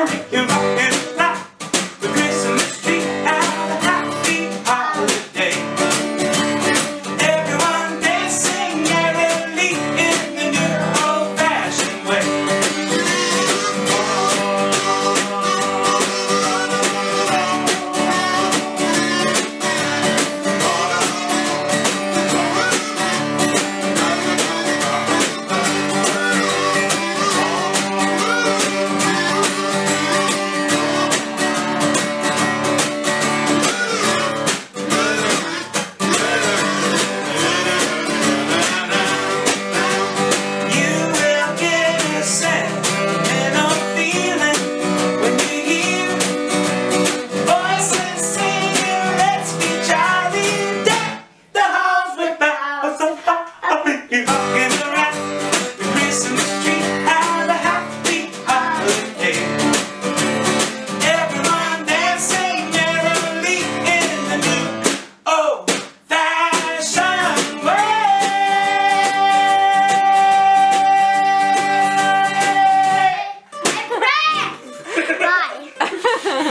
You're